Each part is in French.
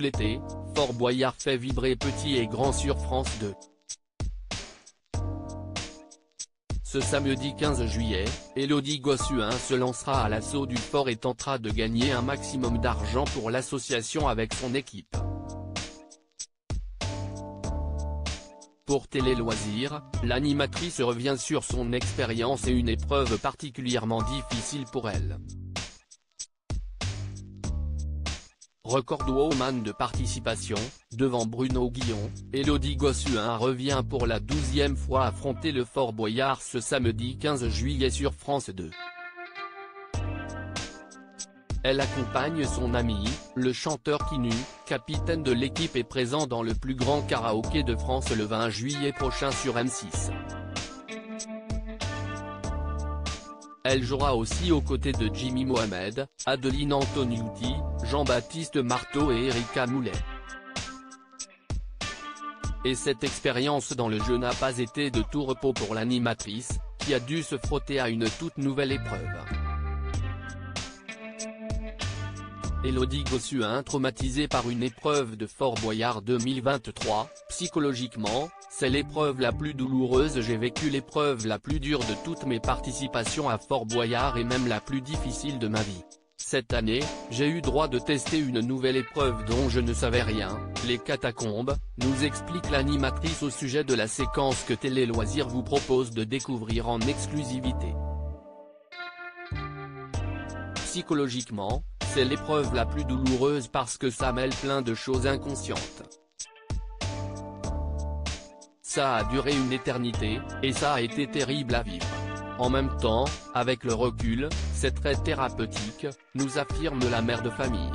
l'été, Fort Boyard fait vibrer petit et grand sur France 2. Ce samedi 15 juillet, Elodie Gossuin se lancera à l'assaut du fort et tentera de gagner un maximum d'argent pour l'association avec son équipe. Pour Télé Loisirs, l'animatrice revient sur son expérience et une épreuve particulièrement difficile pour elle. Record woman de participation, devant Bruno Guillon, Elodie Gossuin revient pour la douzième fois affronter le Fort Boyard ce samedi 15 juillet sur France 2. Elle accompagne son ami, le chanteur Kinu, capitaine de l'équipe et présent dans le plus grand karaoké de France le 20 juillet prochain sur M6. Elle jouera aussi aux côtés de Jimmy Mohamed, Adeline Antoniuti, Jean-Baptiste Marteau et Erika Moulet. Et cette expérience dans le jeu n'a pas été de tout repos pour l'animatrice, qui a dû se frotter à une toute nouvelle épreuve. Elodie Gossuin traumatisée par une épreuve de Fort Boyard 2023, psychologiquement, c'est l'épreuve la plus douloureuse j'ai vécu l'épreuve la plus dure de toutes mes participations à Fort Boyard et même la plus difficile de ma vie. Cette année, j'ai eu droit de tester une nouvelle épreuve dont je ne savais rien, les catacombes, nous explique l'animatrice au sujet de la séquence que Télé Loisirs vous propose de découvrir en exclusivité. Psychologiquement, c'est l'épreuve la plus douloureuse parce que ça mêle plein de choses inconscientes. Ça a duré une éternité, et ça a été terrible à vivre. En même temps, avec le recul, c'est très thérapeutique, nous affirme la mère de famille.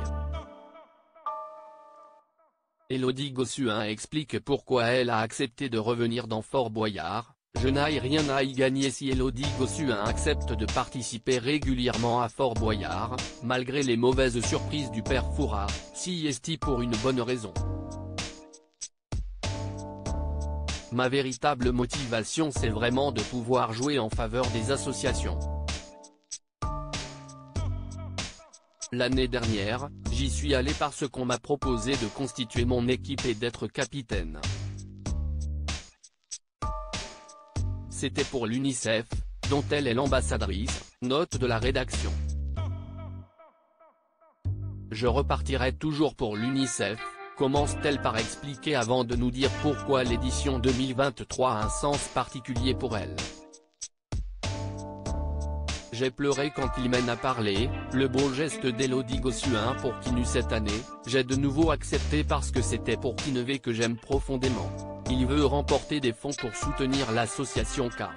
Elodie Gossuin explique pourquoi elle a accepté de revenir dans Fort Boyard, je n'ai rien à y gagner si Elodie Gossuin accepte de participer régulièrement à Fort Boyard, malgré les mauvaises surprises du père Foura, si est pour une bonne raison. Ma véritable motivation c'est vraiment de pouvoir jouer en faveur des associations. L'année dernière, j'y suis allé parce qu'on m'a proposé de constituer mon équipe et d'être capitaine. C'était pour l'UNICEF, dont elle est l'ambassadrice, note de la rédaction. Je repartirai toujours pour l'UNICEF, commence-t-elle par expliquer avant de nous dire pourquoi l'édition 2023 a un sens particulier pour elle. J'ai pleuré quand il mène à parler, le beau geste d'Elodie Gossuin pour Kinu cette année, j'ai de nouveau accepté parce que c'était pour Kinevey que j'aime profondément. Il veut remporter des fonds pour soutenir l'association Carl.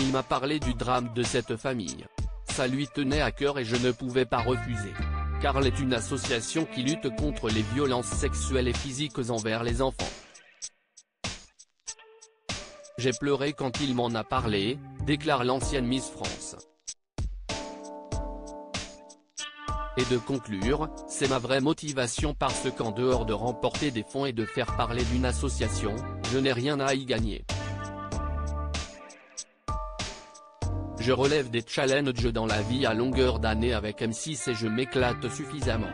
Il m'a parlé du drame de cette famille. Ça lui tenait à cœur et je ne pouvais pas refuser. Carl est une association qui lutte contre les violences sexuelles et physiques envers les enfants. J'ai pleuré quand il m'en a parlé, déclare l'ancienne Miss France. Et de conclure, c'est ma vraie motivation parce qu'en dehors de remporter des fonds et de faire parler d'une association, je n'ai rien à y gagner. Je relève des challenges dans la vie à longueur d'année avec M6 et je m'éclate suffisamment.